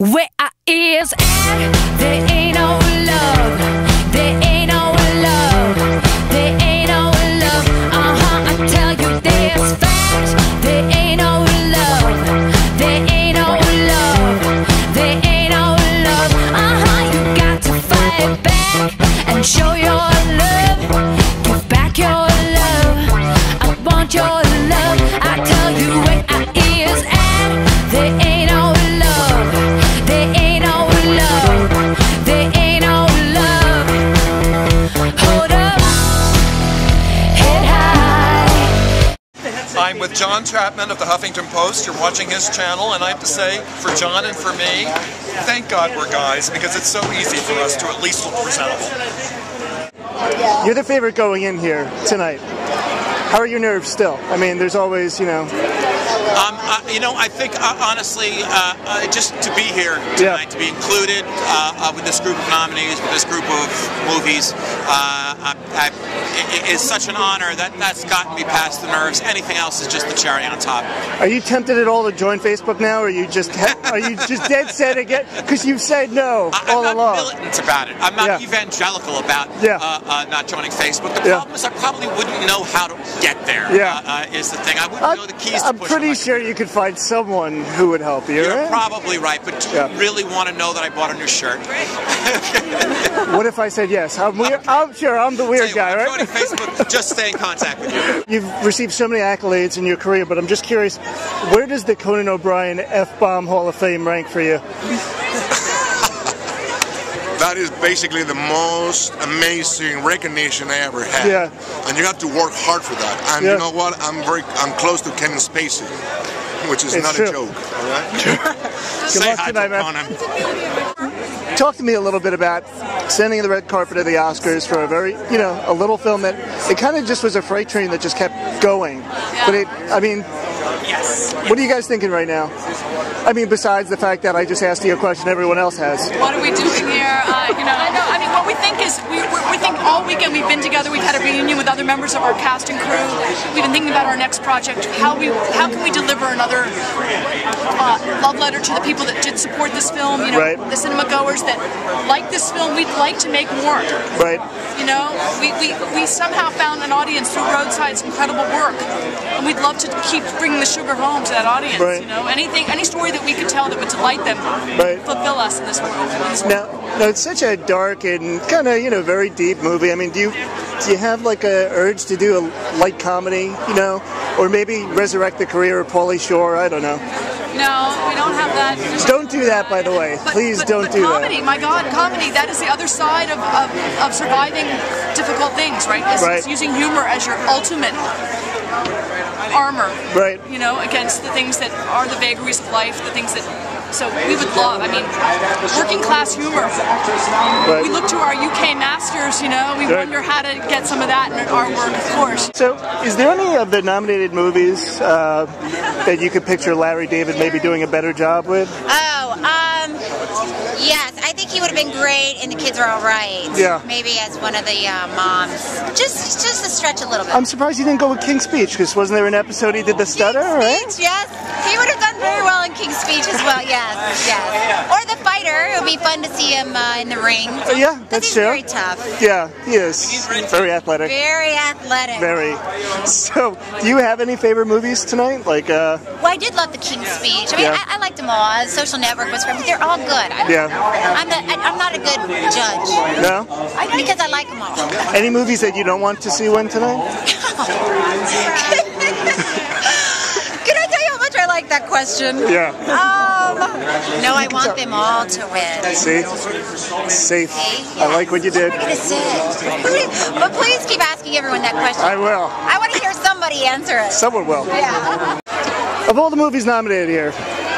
Where I is at, there ain't no Chattman of the Huffington Post. You're watching his channel, and I have to say, for John and for me, thank God we're guys because it's so easy for us to at least look presentable. You're the favorite going in here tonight. How are your nerves still? I mean, there's always, you know, Um, uh, you know, I think uh, honestly, uh, uh, just to be here tonight, Yeah. to be included uh, uh, with this group of nominees, with this group of movies, uh, I, I, it, it's such an honor that that's gotten me past the nerves. Anything else is just the cherry on top. are you tempted at all to join Facebook now, or are you just are you just dead set again? Because you've said no I, all I'm not along. militant about it. I'm not Yeah. evangelical about Yeah. not joining Facebook. The problem is I probably wouldn't know how to get there. Yeah. Is the thing. I wouldn't I'm, know the keys I'm to push. pretty them. sure you could find someone who would help you. You're right? probably right, but do Yeah. you really want to know that I bought a new shirt? What if I said yes? I'm weird. I'm sure I'm the weird Tell you guy, what, I'm right? Facebook. Just stay in contact with you. You've received so many accolades in your career, but I'm just curious, where does the Conan O'Brien F Bomb Hall of Fame rank for you? That is basically the most amazing recognition I ever had. Yeah. And you have to work hard for that. And Yeah. you know what? I'm very I'm close to Kevin Spacey, which is It's not true. a joke. All right. Say hi tonight, to man. Talk to me a little bit about standing on the red carpet of the Oscars for a very, you know, a little film that it kind of just was a freight train that just kept going. But it, I mean, Yes. what are you guys thinking right now? I mean, besides the fact that I just asked you a question everyone else has. What are we doing here? Uh, you know, I know. I mean, what we think is we, we, we think all weekend we've been together. We've had a reunion with other members of our cast and crew. We've been thinking about our next project. How we how can we deliver another uh, love letter to the people that did support this film? You know, Right. the cinema goers that like this film. We'd like to make more. Right? You know, we, we, we somehow found an audience through Roadside's incredible work, and we'd love to keep bringing the sugar home to that audience. Right. You know, anything, any story that we could tell that would delight them, Right. fulfill us in this world. In this world. Now, now it's such a dark and kind of you know very deep movie. I mean, do you do you have like a urge to do a light comedy, you know, or maybe resurrect the career of Pauly Shore? I don't know. No, we don't have that. Don't do that, by the way. But- Please but- don't but do comedy, that. Comedy, my God, comedy, that is the other side of, of, of surviving difficult things, right? It's, Right. it's using humor as your ultimate armor, Right. you know, against the things that are the vagaries of life, the things that. So we would love, I mean, working class humor. Right. We look to our UK masters, you know, we Right. wonder how to get some of that in our work, of course. So, is there any of the nominated movies uh, that you could picture Larry David maybe doing a better job with? Oh, um, yes, I think he would have been great in The Kids Are All Right. Yeah. Maybe as one of the uh, moms. Just, just to stretch a little bit. I'm surprised you didn't go with King's Speech because wasn't there an episode he did the stutter, King's right? Speech, yes. He would have done very well in King's Speech as well, yes, yes. Or The Fighter. It would be fun to see him uh, in the ring. Uh, yeah, that's he's true. very tough. Yeah, he is very athletic. Very athletic. Very. So, do you have any favorite movies tonight? Like, uh, Well, I did love the King's Speech. I mean, Yeah. I, I liked them all. Social Network was great, but they're all good. I, Yeah. I'm, the, I, I'm not a good judge. no? I, because I like them all. Any movies that you don't want to see win tonight? Can I tell you how much I like that question? Yeah. Um, no, I want them all to win. See? Safe. I like what you did. I'm gonna say. Please- But please keep asking everyone that question. I will. I want to hear somebody answer it. Someone will. Yeah. Of all the movies nominated here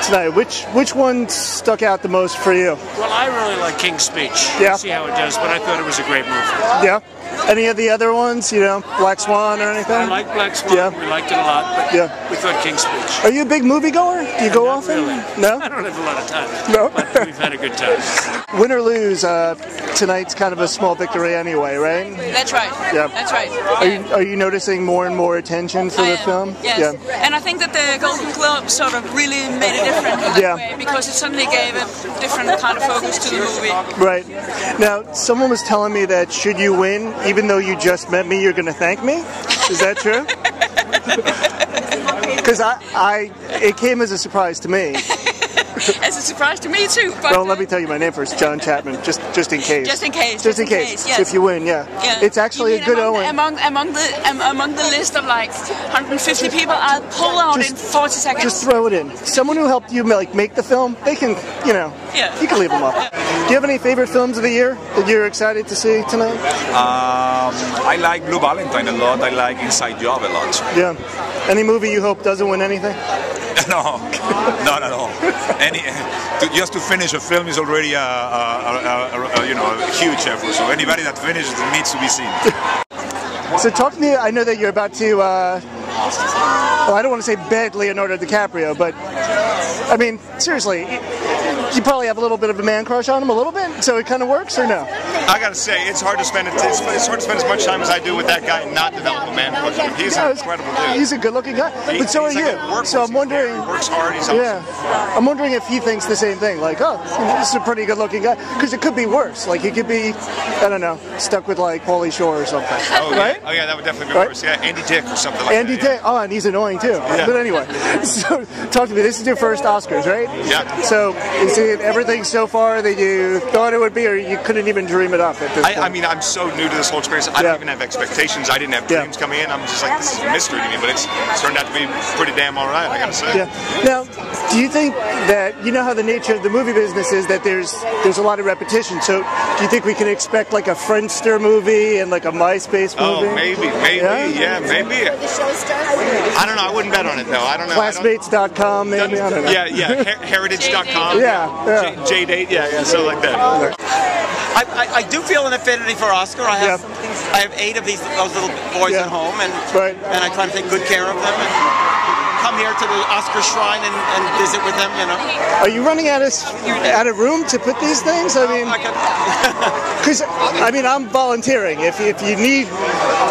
tonight, which which one stuck out the most for you? Well, I really like King's Speech. Yeah. See how it does, but I thought it was a great movie. Yeah. Any of the other ones? You know, Black Swan or anything? I like Black Swan. Yeah. We liked it a lot, but Yeah. we thought King's Speech. Are you a big moviegoer? Do you go often? really. I don't have a lot of time. No? But we've had a good time. Win or lose, uh, tonight's kind of a small victory anyway, right? That's right. Yeah. That's right. Are you, are you noticing more and more attention for I the am, film? Yes. Yeah. And I think that the Golden Globe sort of really made a difference in that Yeah. way because it suddenly gave a different kind of focus to the movie. Right. Now, someone was telling me that should you win, even though you just met me, you're going to thank me. Is that true? Because I, I, it came as a surprise to me. As a surprise to me too. But Well, let me tell you my name first, Jon Chattman, just just in case. Just in case, Just just in in case. case, yes. if you win, yeah. Yeah. It's actually a good among, Owen. Among among the um, among the list of like 150 people, I'll pull out Just- in 40 seconds. Just throw it in. Someone who helped you like make the film, they can, you know, Yeah. you can leave them up. Do you have any favorite films of the year that you're excited to see tonight? Um, I like Blue Valentine a lot. I like Inside Job a lot. Yeah. Any movie you hope doesn't win anything? no, not at all. Any, to, just to finish a film is already a, a, a, a, you know a huge effort. So anybody that finishes needs to be seen. So talk to me. I know that you're about to. Uh, well, I don't want to say beg Leonardo DiCaprio, but I mean seriously, you probably have a little bit of a man crush on him, a little bit. So it kind of works, or no? I gotta say, it's hard to spend it's, it's hard to spend as much time as I do with that guy and not develop a man crush. on him. He's Yeah, an incredible dude. He's a good-looking guy, He- but so are like you. So I'm wondering. He works hard. He's awesome. Yeah, I'm wondering if he thinks the same thing. Like, oh, this is a pretty good-looking guy, because it could be worse. Like, he could be, I don't know, stuck with like Pauly Shore or something. Oh, right? yeah. oh yeah, that would definitely be Right? worse. Yeah, Andy Dick or something like Andy that. yeah. Dick. Oh, and he's annoying too. Yeah. But anyway, so talk to me. This is your first Oscars, right? Yeah. So is it everything so far that you thought it would be, or you couldn't even dream it up at this I, point? I mean, I'm so new to this whole experience. I Yeah. don't even have expectations. I didn't have Yeah. dreams coming in. I'm just like, this is a mystery to me, but it's, it's turned out to be pretty damn all right. I gotta say. Yeah. Now, do you think that you know how the nature of the movie business is that there's there's a lot of repetition? So, do you think we can expect like a Friendster movie and like a MySpace oh, movie? Oh, maybe, maybe, Yeah? yeah, maybe. I don't know. I wouldn't bet on it though. I don't know. I don't- Classmates.com, maybe. I don't know. Yeah, yeah. Her- Heritage.com. Yeah, yeah. J- J-Date. Yeah, yeah. So like that. I, I, I do feel an affinity for Oscar. I have I have eight of these those little boys Yeah. at home, and Right. and I try to take good care of them and come here to the Oscar shrine and, and visit with them. You know, Are you running out of out of room to put these things? I mean, because I mean, I'm volunteering. If if you need,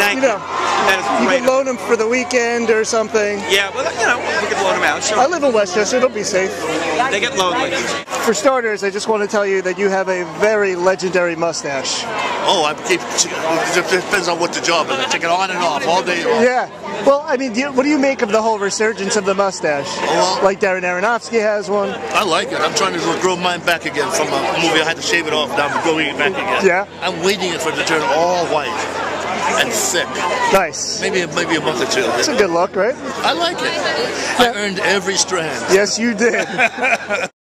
Thank you know, that is you great. can loan them for the weekend or something. Yeah, well, you know, we could loan them out. Sure, I live in Westchester. It'll be safe. they get lonely. For starters, I just want to tell you that you have a very legendary mustache. Oh, I keep. It depends on what the job is. I take it on and off all day long. Yeah. Well, I mean, do you, what do you make of the whole resurgence of the mustache? Like Darren Aronofsky has one. I like it. I'm trying to grow mine back again from a movie. I had to shave it off. Now I'm growing it back again. Yeah. I'm waiting for it to turn all white and thick. Nice. Maybe maybe a month or two. It's a good luck, right? I like it. I earned every strand. Yes, you did.